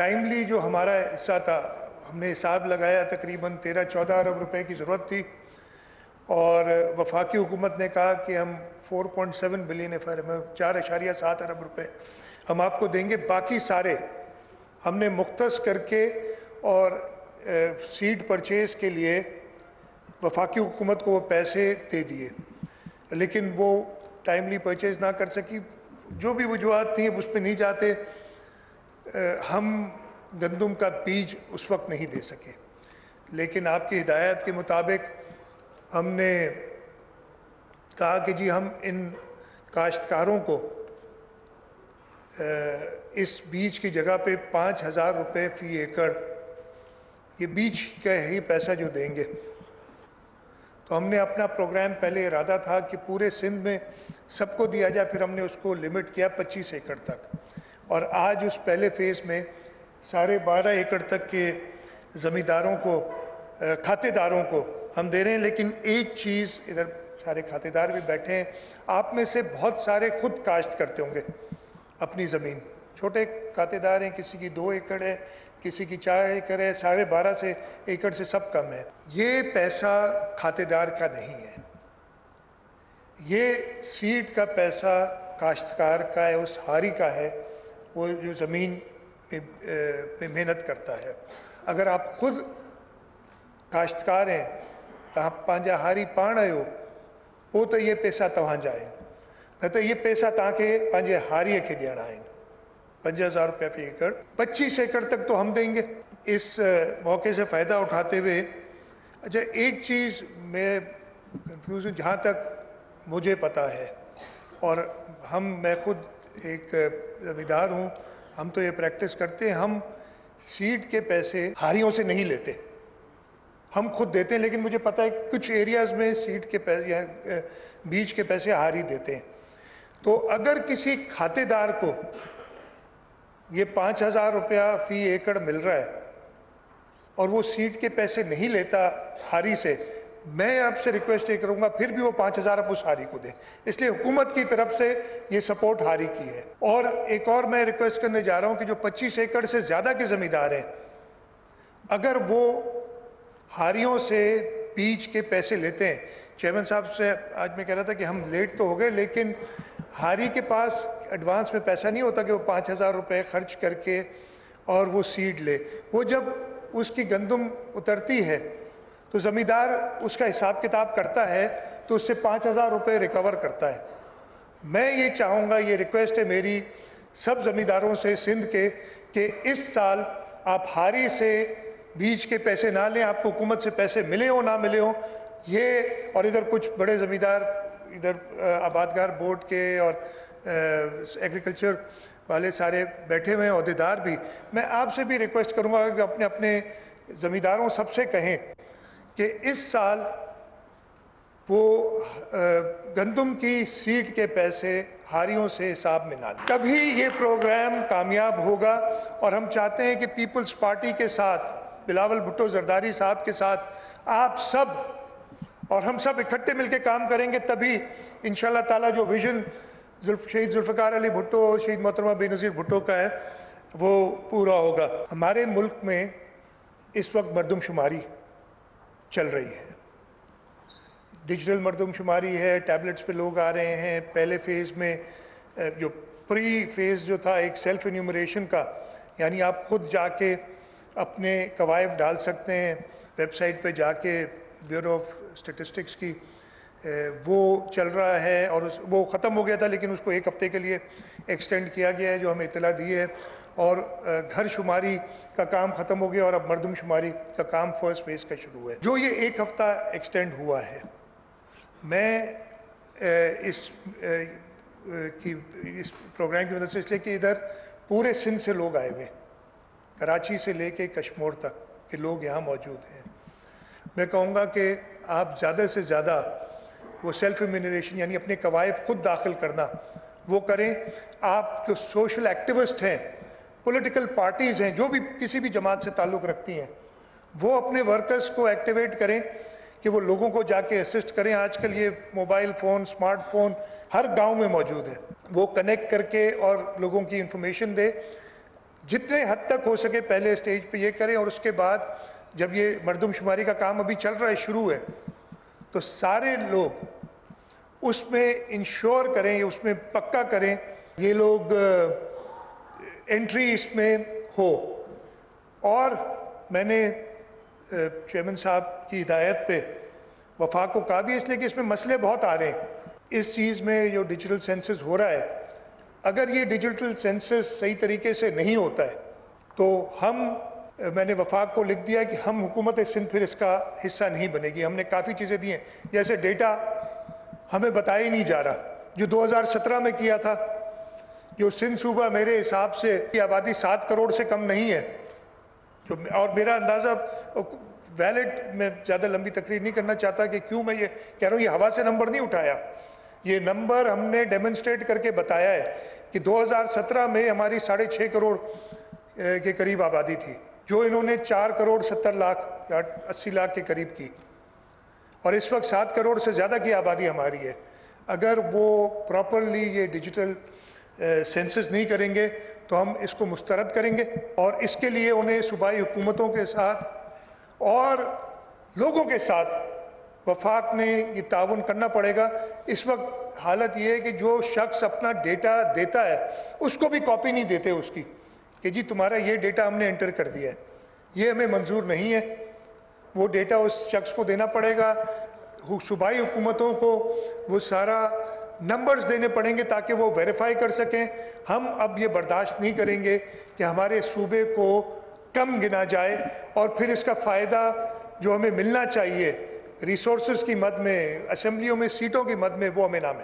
Timely जो हमारा हिस्सा था, हमने हिसाब लगाया तकरीबन तेरह चौदह अरब रुपए की ज़रूरत थी। और वफाकी हुकूमत ने कहा कि हम 4.7 बिलियन एफ़ में चार अशारिया सात अरब रुपए हम आपको देंगे। बाकी सारे हमने मुख्त करके और सीड परचेज़ के लिए वफाकी हुकूमत को वो पैसे दे दिए। लेकिन वो टाइमली परचेज़ ना कर सकी। जो भी वजूहत थी उस पर नहीं जाते। हम गंदम का बीज उस वक्त नहीं दे सके। लेकिन आपकी हिदायत के मुताबिक हमने कहा कि जी हम इन काश्तकारों को इस बीज की जगह पे पाँच हज़ार रुपये फ़ी एकड़, ये बीज का ही पैसा जो देंगे। तो हमने अपना प्रोग्राम पहले इरादा था कि पूरे सिंध में सबको दिया जाए, फिर हमने उसको लिमिट किया 25 एकड़ तक। और आज उस पहले फ़ेज़ में साढ़े बारह एकड़ तक के ज़मींदारों को खातेदारों को हम दे रहे हैं, लेकिन एक चीज़ इधर सारे खातेदार भी बैठे हैं, आप में से बहुत सारे खुद काश्त करते होंगे अपनी ज़मीन। छोटे खातेदार हैं, किसी की दो एकड़ है, किसी की चार एकड़ है, साढ़े बारह से एकड़ से सब कम है। ये पैसा खातेदार का नहीं है। ये सीड का पैसा काश्तकार का है, उस हारी का है वो जो ज़मीन पे, पे मेहनत करता है। अगर आप खुद काश्तकार हैं तव्हां पंहिंजा हारी पाण आहियो पोइ त इहे पैसा तव्हां जा आहिनि न त इहे पैसा तव्हांखे पंहिंजे हारीअ खे ॾियणा आहिनि पंज हज़ार रुपया फ़ी एकड़ पच्चीस एकड़ तक तो हम देंगे। इस मौके से फ़ायदा उठाते हुए अच्छा एक चीज़ मैं कंफ्यूज जहाँ तक मुझे पता है और हम मैं खुद एक जमींदार हूँ, हम तो ये प्रैक्टिस करते हैं, हम सीड के पैसे हारियों से नहीं लेते। हम खुद देते हैं, लेकिन मुझे पता है कुछ एरियाज़ में सीड के पैसे या बीज के पैसे हारी देते हैं। तो अगर किसी खातेदार को ये पाँच हज़ार रुपया फ़ी एकड़ मिल रहा है, और वो सीट के पैसे नहीं लेता हारी से मैं आपसे रिक्वेस्ट ये करूँगा, फिर भी वो पाँच हज़ार आप उस हारी को दें। इसलिए हुकूमत की तरफ़ से ये सपोर्ट हारी की है। और एक और मैं रिक्वेस्ट करने जा रहा हूँ कि जो 25 एकड़ से ज़्यादा के ज़मींदार हैं, अगर वो हारियों से बीज के पैसे लेते हैं चेयरमैन साहब से आज मैं कह रहा था कि हम लेट तो हो गए, लेकिन हारी के पास एडवांस में पैसा नहीं होता कि वो पाँच हज़ार रुपये खर्च करके और वो सीड ले। वो जब उसकी गंदम उतरती है तो ज़मींदार उसका हिसाब किताब करता है तो उससे पाँच हज़ार रुपये रिकवर करता है। मैं ये चाहूँगा, ये रिक्वेस्ट है मेरी सब ज़मींदारों से, सिंध के, कि इस साल आप हारी से बीज के पैसे ना लें, आपको हुकूमत से पैसे मिले हो, ना मिले हो, ये और इधर कुछ बड़े ज़मींदार, इधर आबादगार बोर्ड के और एग्रीकल्चर वाले सारे बैठे हुए हैं अहदेदार भी। मैं आपसे भी रिक्वेस्ट करूँगा कि अपने अपने ज़मींदारों सबसे कहें। कि इस साल वो गंदम की सीट के पैसे हारियों से हिसाब में ना तभी ये प्रोग्राम कामयाब होगा और हम चाहते हैं कि पीपल्स पार्टी के साथ, बिलावल भुट्टो जरदारी साहब के साथ आप सब और हम सब इकट्ठे मिलकर काम करेंगे, तभी इन ताला जो विजन शहीद जुल्फ़ार अली भुट्टो और शहीद मोहतरमा बेनज़ीर भुट्टो का है, वो पूरा होगा। हमारे मुल्क में इस वक्त मरदमशुमारी चल रही है। डिजिटल मरदमशुमारी है, टैबलेट्स पे लोग आ रहे हैं। पहले फ़ेज़ में जो प्री फ़ेज़ जो था, एक सेल्फ इन्यूमरेशन का, यानी आप खुद जाके अपने कवायद डाल सकते हैं वेबसाइट पे जाके ब्यूरो ऑफ़ स्टेटिस्टिक्स की वो चल रहा है और वो ख़त्म हो गया था, लेकिन उसको एक हफ़्ते के लिए एक्सटेंड किया गया है, जो हमें इतला दी है। और घर शुमारी का काम ख़त्म हो गया और अब मरदम शुमारी का काम फ़र्स्ट फ़ेज़ का शुरू है। जो ये एक हफ़्ता एक्सटेंड हुआ है, मैं इस की, इस प्रोग्राम की मदद से, इसलिए कि इधर पूरे सिंध से लोग आए हुए कराची से लेके कश्मीर तक के लोग यहाँ मौजूद हैं। मैं कहूँगा कि आप ज़्यादा से ज़्यादा वो सेल्फ इम्यूनरेशन यानी अपने कवायद खुद दाखिल करना, वो करें। आप जो सोशल एक्टिविस्ट हैं पॉलिटिकल पार्टीज़ हैं, जो भी किसी भी जमात से ताल्लुक़ रखती हैं, वो अपने वर्कर्स को एक्टिवेट करें कि वो लोगों को जाके असिस्ट करें। आजकल ये मोबाइल फ़ोन स्मार्टफ़ोन हर गाँव में मौजूद है। वो कनेक्ट करके और लोगों की इंफॉर्मेशन दे। जितने हद तक हो सके पहले स्टेज पे ये करें और उसके बाद जब ये मरदमशुमारी का काम अभी चल रहा है, शुरू है तो सारे लोग उसमें इंश्योर करें, उसमें पक्का करें। ये लोग एंट्री इसमें हो। और मैंने चेयरमैन साहब की हिदायत पे वफाक को कहा भी इसलिए कि इसमें मसले बहुत आ रहे हैं। इस चीज़ में जो डिजिटल सेंसस हो रहा है, अगर ये डिजिटल सेंसस सही तरीके से नहीं होता है तो हम, मैंने वफाक को लिख दिया कि हम हुकूमत सिंध फिर इसका हिस्सा नहीं बनेगी। हमने काफ़ी चीज़ें दी हैं। जैसे डेटा हमें बताया ही नहीं जा रहा। जो 2017 में किया था जो सिंध सूबा मेरे हिसाब से आबादी सात करोड़ से कम नहीं है, जो और मेरा अंदाज़ा वैलिड में ज़्यादा लंबी तकरीर नहीं करना चाहता कि क्यों मैं ये कह रहा हूँ, ये हवा से नंबर नहीं उठाया। ये नंबर हमने डेमोन्स्ट्रेट करके बताया है कि 2017 में हमारी साढ़े छः करोड़ के करीब आबादी थी, जो इन्होंने चार करोड़ सत्तर लाख या अस्सी लाख के करीब की। और इस वक्त सात करोड़ से ज़्यादा की आबादी हमारी है। अगर वो प्रॉपरली ये डिजिटल सेंसस नहीं करेंगे तो हम इसको मुस्तरद करेंगे और इसके लिए उन्हें सूबाई हुकूमतों के साथ और लोगों के साथ वफाक ने ये ताउन करना पड़ेगा। इस वक्त हालत ये है कि जो शख्स अपना डेटा देता है, उसको भी कॉपी नहीं देते उसकी कि जी तुम्हारा ये डेटा हमने एंटर कर दिया है। ये हमें मंजूर नहीं है। वो डेटा उस शख्स को देना पड़ेगा। सूबाई हुकूमतों को वो सारा नंबर्स देने पड़ेंगे ताकि वो वेरीफाई कर सकें। हम अब ये बर्दाश्त नहीं करेंगे कि हमारे सूबे को कम गिना जाए और फिर इसका फ़ायदा जो हमें मिलना चाहिए रिसोर्स की मद में असम्बलियों में सीटों की मद में, वो हमें ना मिले।